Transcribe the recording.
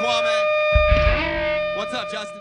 Kwame. What's up, Justin?